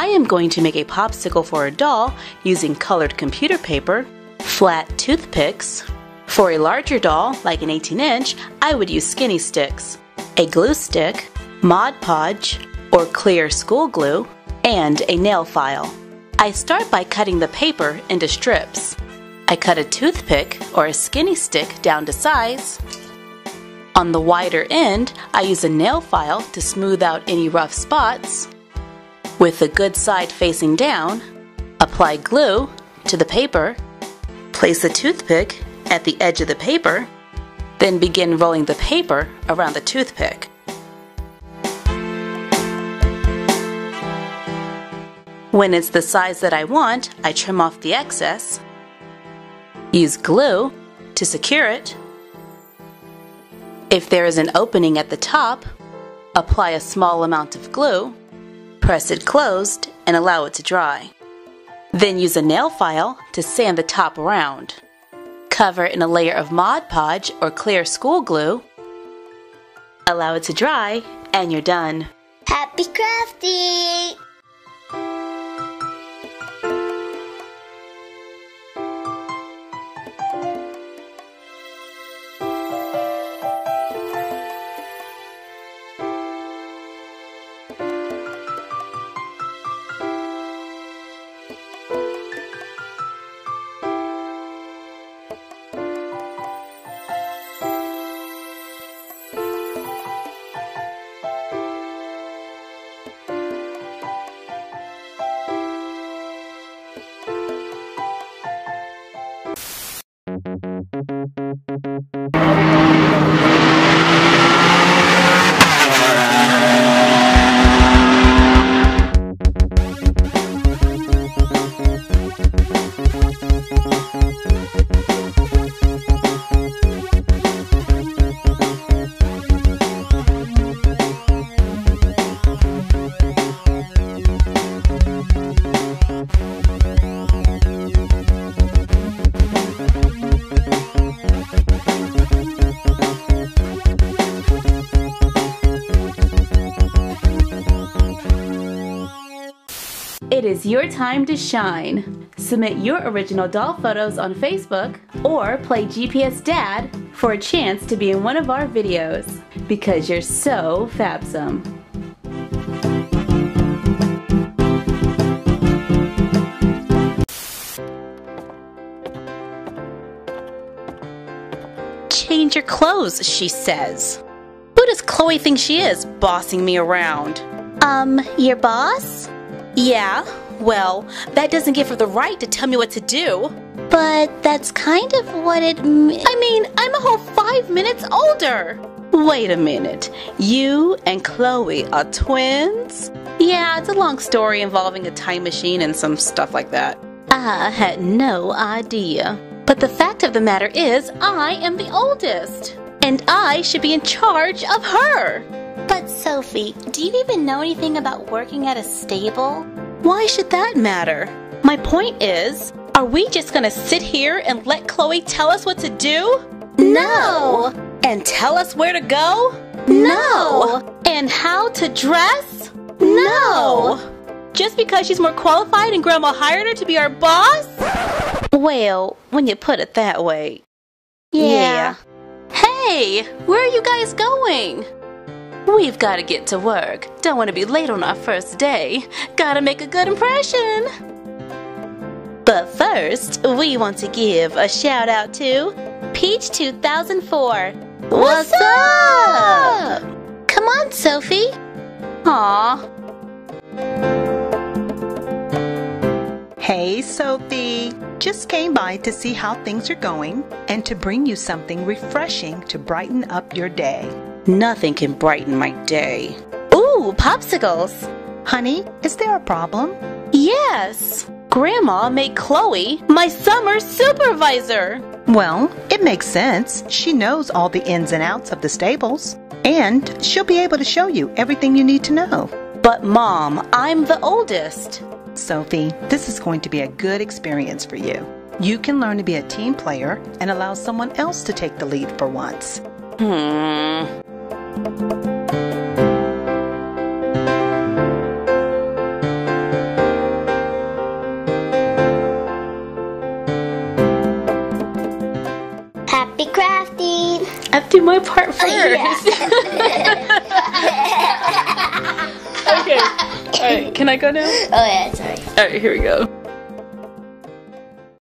I am going to make a popsicle for a doll using colored computer paper, flat toothpicks. For a larger doll, like an 18 inch, I would use skinny sticks, a glue stick, Mod Podge, or clear school glue, and a nail file. I start by cutting the paper into strips. I cut a toothpick or a skinny stick down to size. On the wider end, I use a nail file to smooth out any rough spots. With the good side facing down, apply glue to the paper. Place the toothpick at the edge of the paper, then begin rolling the paper around the toothpick. When it's the size that I want, I trim off the excess. Use glue to secure it. If there is an opening at the top, apply a small amount of glue, press it closed, and allow it to dry. Then use a nail file to sand the top around. Cover in a layer of Mod Podge or clear school glue. Allow it to dry, and you're done. Happy crafting! Thank you. It is your time to shine. Submit your original doll photos on Facebook or play GPS Dad for a chance to be in one of our videos because you're so fabsome. Change your clothes, she says. Who does Chloe think she is, bossing me around? Um, your boss? Yeah, well, that doesn't give her the right to tell me what to do. But that's kind of what it I mean, I'm a whole five minutes older. Wait a minute. You and Chloe are twins? Yeah, it's a long story involving a time machine and some stuff like that. I had no idea. But the fact of the matter is, I am the oldest. And I should be in charge of her. But Sophie, do you even know anything about working at a stable? Why should that matter? My point is, are we just gonna sit here and let Chloe tell us what to do? No! And tell us where to go? No! And how to dress? No! Just because she's more qualified and Grandma hired her to be our boss? Well, when you put it that way. Yeah. Hey, where are you guys going? We've got to get to work. Don't want to be late on our first day. Gotta make a good impression. But first, we want to give a shout out to Peach 2004. What's up? Come on, Sophie. Aw, Hey, Sophie. Just came by to see how things are going and to bring you something refreshing to brighten up your day. Nothing can brighten my day. Ooh, popsicles. Honey, is there a problem? Yes. Grandma made Chloe my summer supervisor. Well, it makes sense. She knows all the ins and outs of the stables, and she'll be able to show you everything you need to know. But mom, I'm the oldest. Sophie, this is going to be a good experience for you. You can learn to be a team player and allow someone else to take the lead for once. Hmm. Happy crafting! I have to my part first. Yeah. okay. Alright, can I go now? Oh yeah, sorry. Alright, here we go.